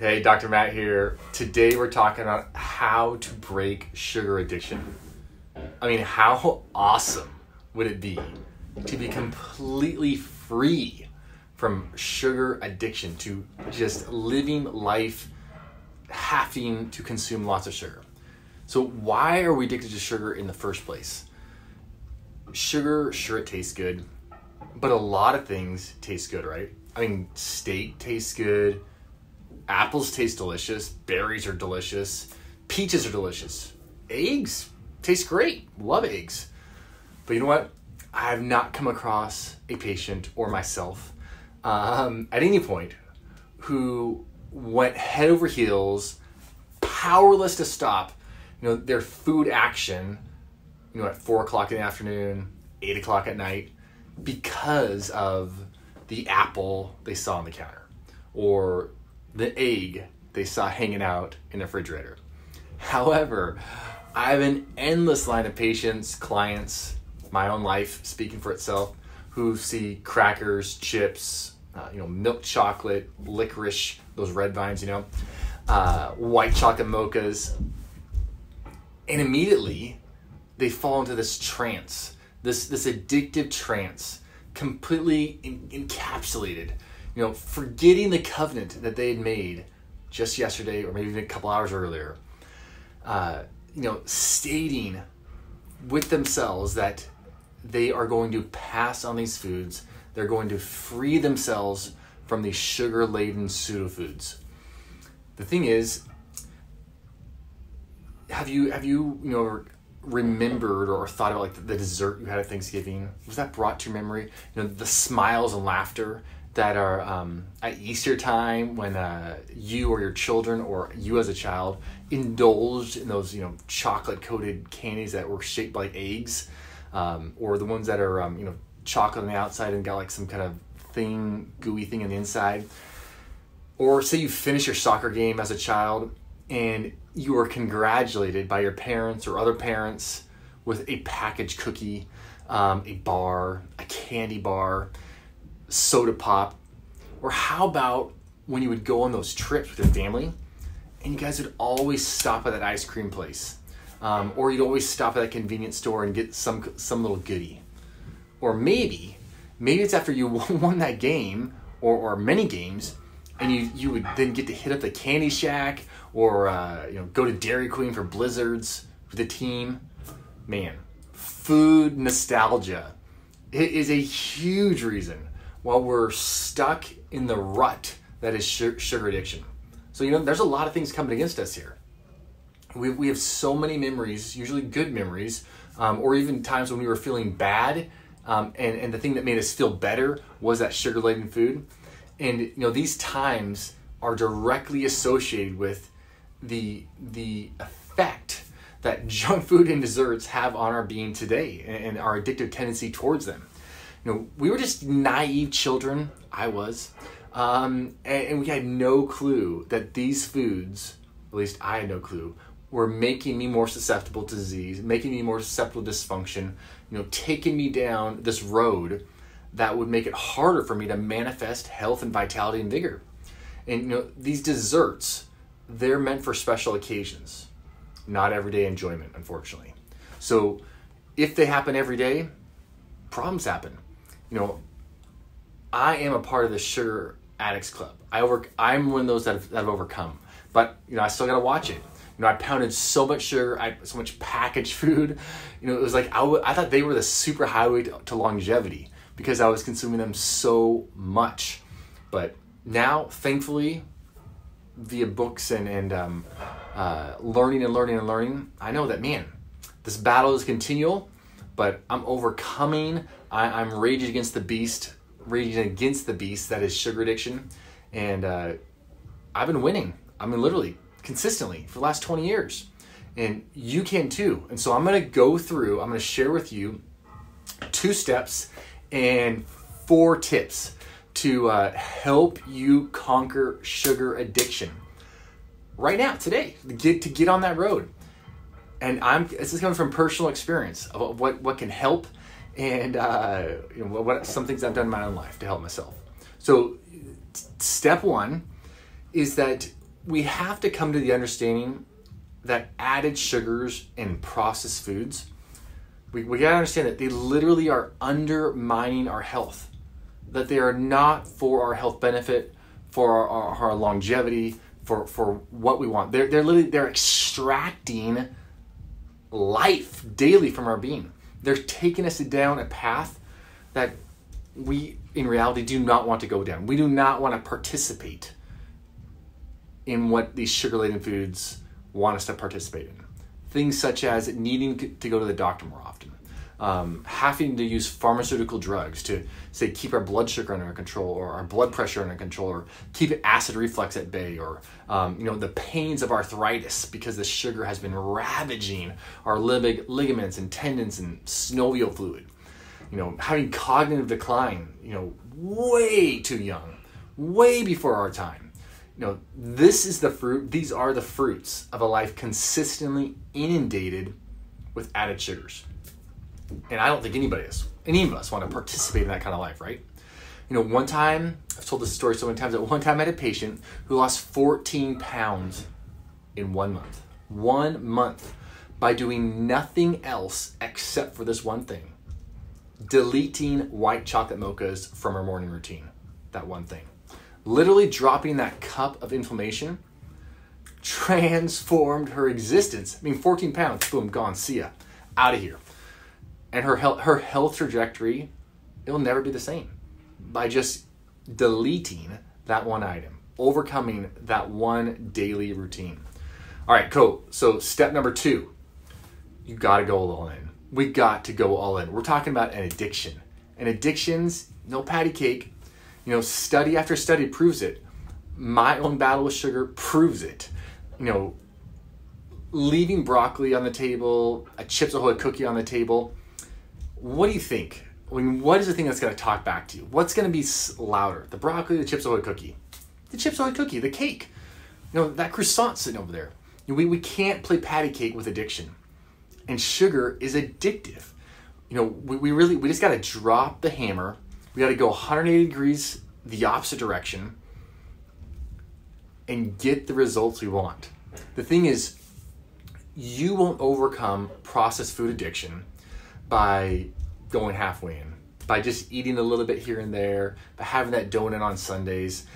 Hey, Dr. Matt here. Today we're talking about how to break sugar addiction. I mean, how awesome would it be to be completely free from sugar addiction, to just living life having to consume lots of sugar? So, why are we addicted to sugar in the first place? Sugar, sure, it tastes good, but a lot of things taste good, right? I mean, steak tastes good apples taste delicious, berries are delicious, peaches are delicious, eggs taste great, love eggs. But you know what? I have not come across a patient or myself um, at any point who went head over heels, powerless to stop, you know, their food action, you know, at four o'clock in the afternoon, eight o'clock at night, because of the apple they saw on the counter, or the egg they saw hanging out in the refrigerator. However, I have an endless line of patients, clients, my own life speaking for itself, who see crackers, chips, uh, you know, milk chocolate, licorice, those red vines, you know, uh, white chocolate mochas, and immediately they fall into this trance, this this addictive trance, completely in, encapsulated you know, forgetting the covenant that they had made just yesterday or maybe even a couple hours earlier, uh, you know, stating with themselves that they are going to pass on these foods, they're going to free themselves from these sugar laden pseudo foods. The thing is, have you have you you know remembered or thought about like the, the dessert you had at Thanksgiving? Was that brought to your memory? You know, the smiles and laughter that are um, at Easter time when uh, you or your children or you as a child indulged in those you know chocolate coated candies that were shaped like eggs, um, or the ones that are um, you know chocolate on the outside and got like some kind of thing gooey thing on the inside. Or say you finish your soccer game as a child and you are congratulated by your parents or other parents with a packaged cookie, um, a bar, a candy bar soda pop? Or how about when you would go on those trips with your family and you guys would always stop at that ice cream place? Um, or you'd always stop at that convenience store and get some some little goodie. Or maybe, maybe it's after you won that game or, or many games, and you you would then get to hit up the Candy Shack or uh, you know go to Dairy Queen for blizzards with the team. Man, food nostalgia it is a huge reason while we're stuck in the rut that is sugar addiction. So, you know, there's a lot of things coming against us here. We, we have so many memories, usually good memories, um, or even times when we were feeling bad, um, and, and the thing that made us feel better was that sugar laden food. And, you know, these times are directly associated with the, the effect that junk food and desserts have on our being today and, and our addictive tendency towards them you know, we were just naive children. I was. Um, and, and, we had no clue that these foods, at least I had no clue, were making me more susceptible to disease, making me more susceptible to dysfunction, you know, taking me down this road that would make it harder for me to manifest health and vitality and vigor. And you know, these desserts, they're meant for special occasions, not everyday enjoyment, unfortunately. So if they happen every day, problems happen you know, I am a part of the sugar addicts club. I over, I'm one of those that have, that have overcome, but you know, I still got to watch it. You know, I pounded so much sugar, I so much packaged food. You know, it was like I, w- I thought they were the super highway to, to longevity because I was consuming them so much. But now, thankfully, via books and and um, uh, learning and learning and learning, I know that man, this battle is continual, but I'm overcoming I, am raging against the beast, raging against the beast that is sugar addiction, and uh, I've been winning. I mean, literally consistently for the last 20 years, and you can too. And so I'm going to go through. I'm going to share with you two steps and four tips to uh, help you conquer sugar addiction right now, today, to get to get on that road. And I'm this is coming from personal experience of what what can help and uh, you know, what some things I've done in my own life to help myself. So, step one is that we have to come to the understanding that added sugars and processed foods, we, we gotta understand that they literally are undermining our health. That they are not for our health benefit, for our, our, our longevity, for, for what we want. They're, they're literally, they're extracting life daily from our being. They're taking us down a path that we, in reality, do not want to go down. We do not want to participate in what these sugar laden foods want us to participate in. Things such as needing to go to the doctor more often, um, having to use pharmaceutical drugs to say keep our blood sugar under control or our blood pressure under control or keep acid reflux at bay or um, you know the pains of arthritis because the sugar has been ravaging our lig- ligaments and tendons and synovial fluid you know having cognitive decline you know way too young way before our time you know, this is the fruit, these are the fruits of a life consistently inundated with added sugars. And I don't think anybody is, any of us want to participate in that kind of life, right? You know, one time, I've told this story so many times, at one time I had a patient who lost 14 pounds in one month. One month by doing nothing else except for this one thing deleting white chocolate mochas from her morning routine. That one thing literally dropping that cup of inflammation transformed her existence. I mean, 14 pounds, boom, gone, see ya, out of here. And her health, her health trajectory, it'll never be the same by just deleting that one item, overcoming that one daily routine. All right, cool. So, step number two, you got to go all in. We got to go all in. We're talking about an addiction. And addictions, no patty cake, you know, study after study proves it. My own battle with sugar proves it. You know, leaving broccoli on the table, a Chips Ahoy cookie on the table. What do you think? I mean, what is the thing that's going to talk back to you? What's going to be louder? The broccoli, the Chips Ahoy cookie? The Chips Ahoy cookie, the cake. You know, that croissant sitting over there. You know, we, we can't play patty cake with addiction. And sugar is addictive. You know, we, we really, we just got to drop the hammer we got to go 180 degrees the opposite direction and get the results we want. The thing is, you won't overcome processed food addiction by going halfway in, by just eating a little bit here and there, by having that donut on Sundays.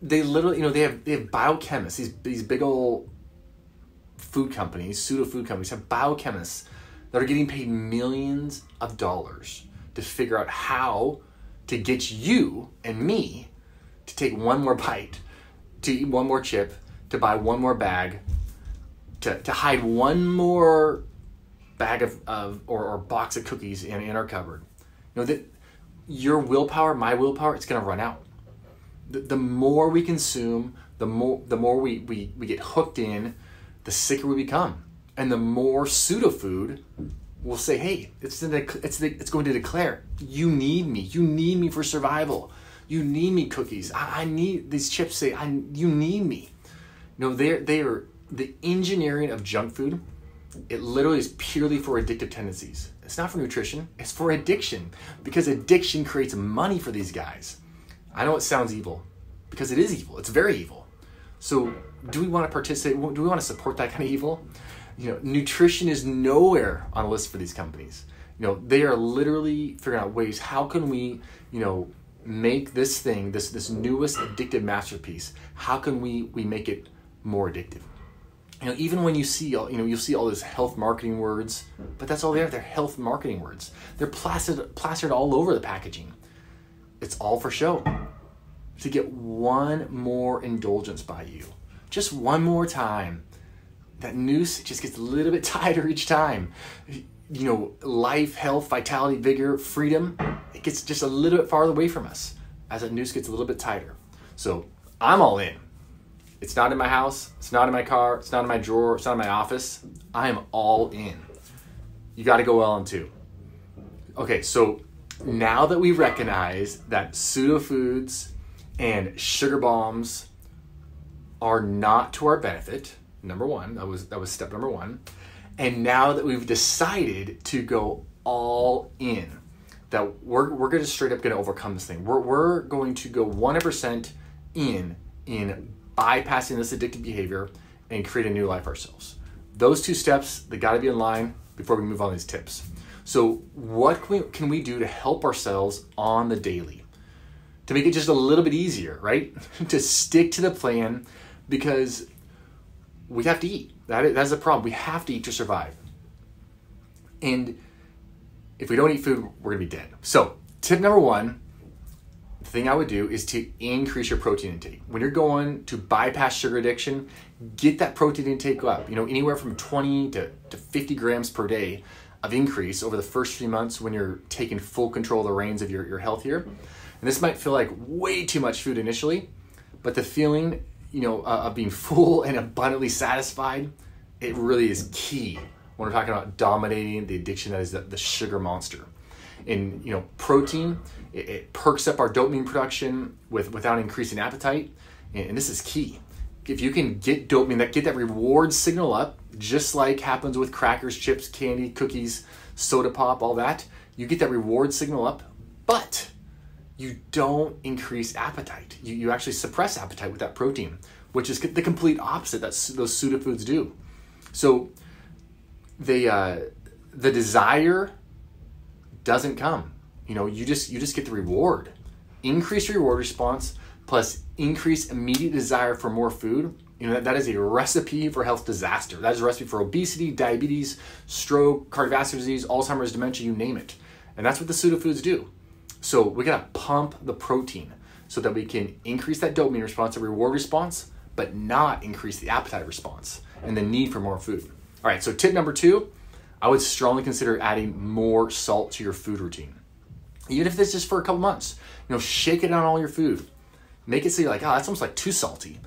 They literally, you know, they have they have biochemists, these these big old food companies, pseudo food companies have biochemists that are getting paid millions of dollars to figure out how to get you and me to take one more bite, to eat one more chip, to buy one more bag, to, to hide one more bag of, of or, or box of cookies in, in our cupboard. You know that your willpower, my willpower, it's gonna run out. The, the more we consume, the more the more we, we, we get hooked in, the sicker we become. And the more pseudo food will say, "Hey, it's the, it's the, it's going to declare you need me. You need me for survival. You need me cookies. I, I need these chips. Say, I you need me." Know, they they are the engineering of junk food. It literally is purely for addictive tendencies. It's not for nutrition. It's for addiction because addiction creates money for these guys. I know it sounds evil because it is evil. It's very evil. So, do we want to participate? Do we want to support that kind of evil? you know, nutrition is nowhere on a list for these companies. You know, they are literally figuring out ways how can we, you know, make this thing, this this newest addictive masterpiece, how can we we make it more addictive? You know, even when you see, all, you know, you'll see all these health marketing words, but that's all they are. They're health marketing words. They're plastered plastered all over the packaging. It's all for show. To get one more indulgence by you, just one more time that noose just gets a little bit tighter each time. You know, life, health, vitality, vigor, freedom, it gets just a little bit farther away from us as that noose gets a little bit tighter. So I'm all in. It's not in my house, it's not in my car, it's not in my drawer, it's not in my office. I am all in. You got to go well in too. Okay, so now that we recognize that pseudo foods and sugar bombs are not to our benefit, number one. That was that was step number one. And now that we've decided to go all in, that we're we're gonna straight up gonna overcome this thing. We're we're going to go 100% in in bypassing this addictive behavior and create a new life ourselves. Those two steps, they got to be in line before we move on these tips. So, what can we, can we do to help ourselves on the daily? To make it just a little bit easier, right? to stick to the plan because we have to eat. That is, that's the problem. We have to eat to survive. And if we don't eat food, we're to be dead. So, tip number one thing I would do is to increase your protein intake. When you're going to bypass sugar addiction, get that protein intake up. You know, anywhere from 20 to, to 50 grams per day of increase over the first few months when you're taking full control of the reins of your, your health here. And this might feel like way too much food initially, but the feeling, you know, uh, of being full and abundantly satisfied, it really is key when we're talking about dominating the addiction that is the, the sugar monster. And you know, protein it, it, perks up our dopamine production with without increasing appetite, and, and this is key. If you can get dopamine, that get that reward signal up, just like happens with crackers, chips, candy, cookies, soda pop, all that, you get that reward signal up, but you don't increase appetite. You, you actually suppress appetite with that protein, which is the complete opposite that those pseudofoods do. So the uh, the desire doesn't come. You know, you just you just get the reward. Increase reward response plus increase immediate desire for more food. You know, that, that is a recipe for health disaster. That is a recipe for obesity, diabetes, stroke, cardiovascular disease, Alzheimer's, dementia, you name it. And that's what the pseudofoods do. So we gotta pump the protein so that we can increase that dopamine response, the reward response, but not increase the appetite response and the need for more food. All right, so tip number two, I would strongly consider adding more salt to your food routine. Even if it's just for a couple months, you know, shake it on all your food. Make it so you're like, oh, that's almost like too salty.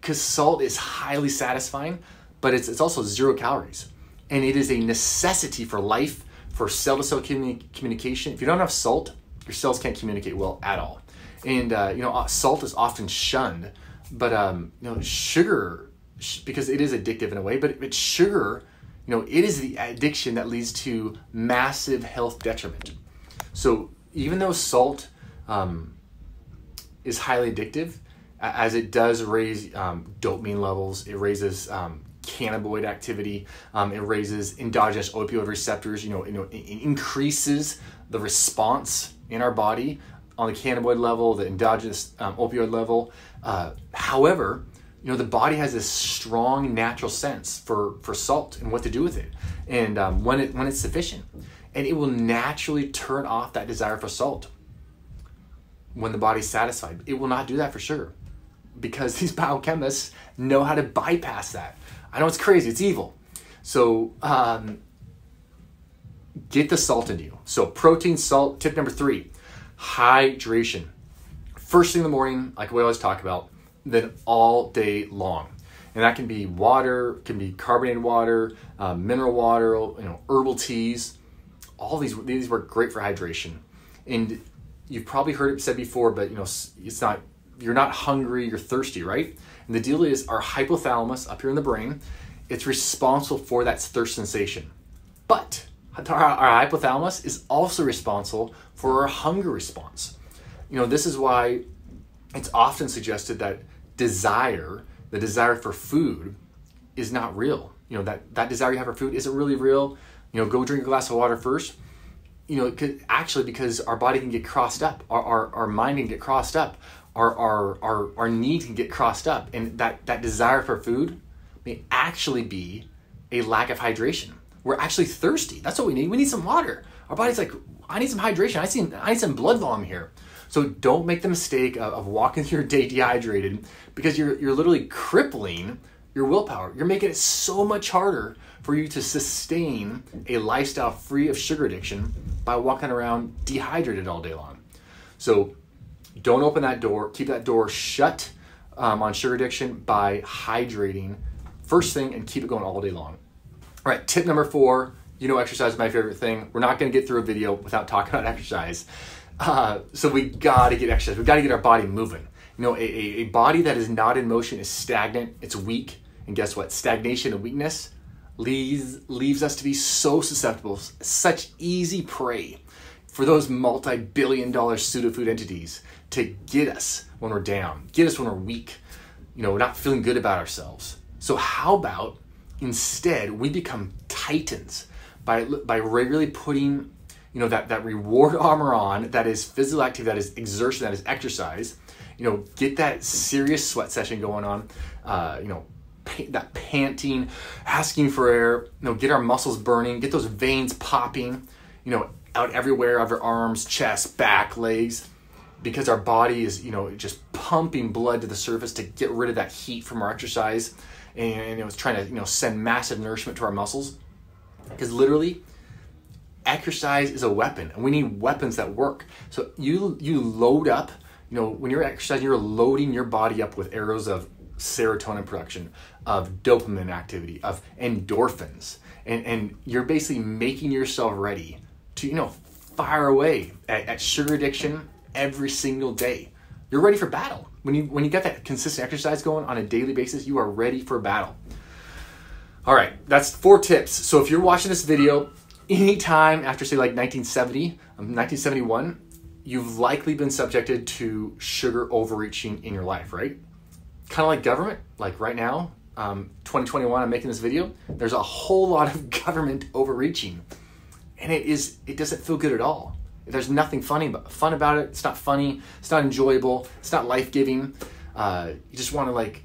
Because salt is highly satisfying, but it's, it's also zero calories. And it is a necessity for life, for cell to cell communication. If you don't have salt, your cells can't communicate well at all. And, uh, you know, uh, salt is often shunned, but, um, you know, sugar, because it is addictive in a way, but, but sugar you know, it is the addiction that leads to massive health detriment. So even though salt um, is highly addictive, as it does raise um, dopamine levels, it raises um, cannabinoid activity, um, it raises endogenous opioid receptors. You know, you know, it increases the response in our body on the cannabinoid level, the endogenous um, opioid level. Uh, however, you know the body has this strong natural sense for for salt and what to do with it. And um, when it when it's sufficient. And it will naturally turn off that desire for salt when the body's satisfied. It will not do that for sure because these biochemists know how to bypass that. I know it's crazy. It's evil. So um, get the salt in you. So protein salt. Tip number three hydration. First thing in the morning like we always talk about then all day long. And that can be water, can be carbonated water, uh, mineral water, you know, herbal teas. All these these work great for hydration. And you've probably heard it said before, but you know, it's not you're not hungry, you're thirsty, right? And the deal is our hypothalamus up here in the brain, it's responsible for that thirst sensation. But our hypothalamus is also responsible for our hunger response. You know, this is why it's often suggested that desire, the desire for food, is not real. You know, that, that desire you have for food isn't really real. You know, go drink a glass of water first. You know, it could, actually, because our body can get crossed up, our, our, our mind can get crossed up, our, our, our, our need can get crossed up. And that, that desire for food may actually be a lack of hydration. We're actually thirsty. That's what we need. We need some water. Our body's like, I need some hydration. I need, I need some blood volume here. So don't make the mistake of, of walking through your day dehydrated because you're, you're literally crippling your willpower. You're making it so much harder for you to sustain a lifestyle free of sugar addiction by walking around dehydrated all day long. So don't open that door. Keep that door shut um, on sugar addiction by hydrating first thing and keep it going all day long. All right, tip number four. You know, exercise is my favorite thing. We're not going to get through a video without talking about exercise. Uh, so we got to get exercise. We got to get our body moving. You know, a, a body that is not in motion is stagnant, it's weak. And guess what? Stagnation and weakness leaves, leaves us to be so susceptible, such easy prey for those multi billion dollar pseudo food entities to get us when we're down, get us when we're weak. you know, not feeling good about ourselves. So how about instead we become titans by by regularly putting you know that that reward armor on that is physical activity that is exertion that is exercise you know get that serious sweat session going on uh, you know that panting asking for air you know get our muscles burning get those veins popping you know out everywhere of our arms chest back legs because our body is you know just pumping blood to the surface to get rid of that heat from our exercise and, and it was trying to you know send massive nourishment to our muscles because literally exercise is a weapon and we need weapons that work. So you you load up you know when you're exercising you're loading your body up with arrows of serotonin production of dopamine activity of endorphins and and you're basically making yourself ready to you know fire away at, at sugar addiction every single day. You're ready for battle. When you when you get that consistent exercise going on a daily basis you are ready for battle. All right, that's four tips. So if you're watching this video anytime after, say, like 1970, um, 1971, you've likely been subjected to sugar overreaching in your life, right? Kind of like government, like right now, um, 2021, I'm making this video. There's a whole lot of government overreaching, and it is it doesn't feel good at all. There's nothing funny about, fun about it. It's not funny. It's not enjoyable. It's not life giving. Uh, you just want to like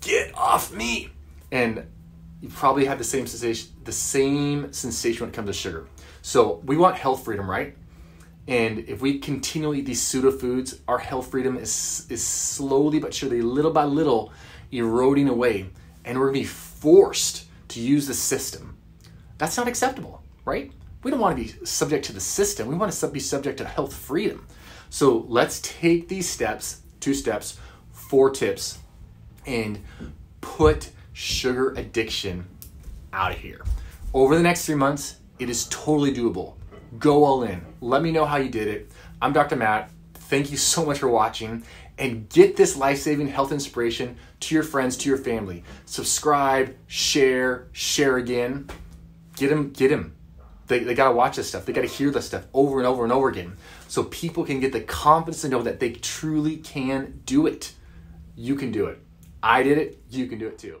get off me. And you probably have the same sensation the same sensation when it comes to sugar. So we want health freedom, right? And if we continually eat these pseudo foods, our health freedom is is slowly but surely, little by little, eroding away, and we're gonna be forced to use the system. That's not acceptable, right? We don't want to be subject to the system. We want to be subject to health freedom. So let's take these steps, two steps, four tips, and put sugar addiction out of here. Over the next three months, it is totally doable. Go all in. Let me know how you did it. I'm Dr. Matt. Thank you so much for watching and get this life-saving health inspiration to your friends, to your family. Subscribe, share, share again. Get them, get them. They, they gotta watch this stuff. They gotta hear this stuff over and over and over again. So people can get the confidence to know that they truly can do it. You can do it. I did it. You can do it too.